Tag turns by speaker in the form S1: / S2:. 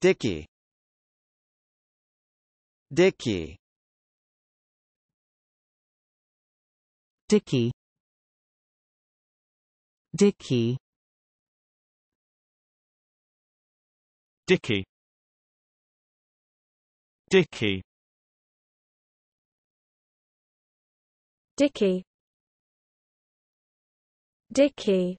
S1: Dicky. Dicky.
S2: Dicky. Dicky.
S3: Dicky. Dicky.
S4: Dicky. Dicky.